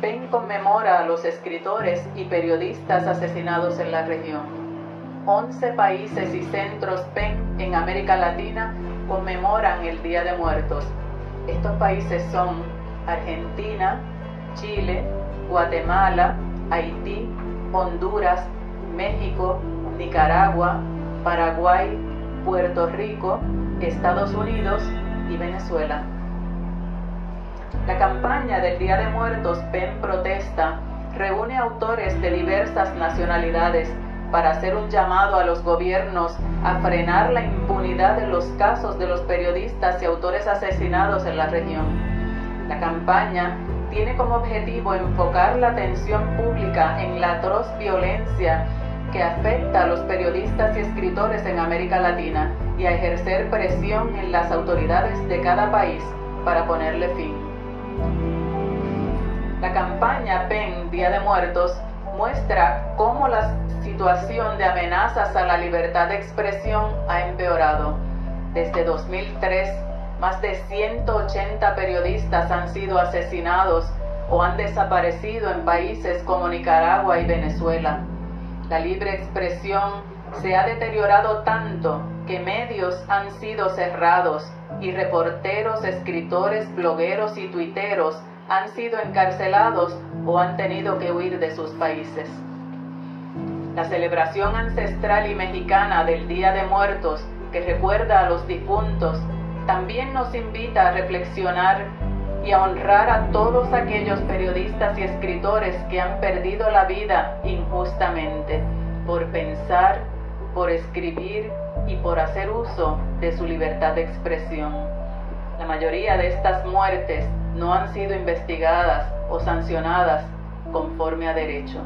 PEN conmemora a los escritores y periodistas asesinados en la región. 11 países y centros PEN en América Latina conmemoran el Día de Muertos. Estos países son Argentina, Chile, Guatemala, Haití, Honduras, México, Nicaragua, Paraguay, Puerto Rico, Estados Unidos y Venezuela. La campaña del Día de Muertos PEN Protesta reúne autores de diversas nacionalidades para hacer un llamado a los gobiernos a frenar la impunidad de los casos de los periodistas y autores asesinados en la región. La campaña tiene como objetivo enfocar la atención pública en la atroz violencia que afecta a los periodistas y escritores en América Latina y a ejercer presión en las autoridades de cada país para ponerle fin. La campaña PEN Día de Muertos muestra cómo la situación de amenazas a la libertad de expresión ha empeorado. Desde 2003, más de 180 periodistas han sido asesinados o han desaparecido en países como Nicaragua y Venezuela. La libre expresión se ha deteriorado tanto que medios han sido cerrados y reporteros, escritores, blogueros y tuiteros han sido encarcelados o han tenido que huir de sus países. La celebración ancestral y mexicana del Día de Muertos, que recuerda a los difuntos, también nos invita a reflexionar y a honrar a todos aquellos periodistas y escritores que han perdido la vida injustamente por pensar, por escribir y por hacer uso de su libertad de expresión. La mayoría de estas muertes no han sido investigadas o sancionadas conforme a derecho.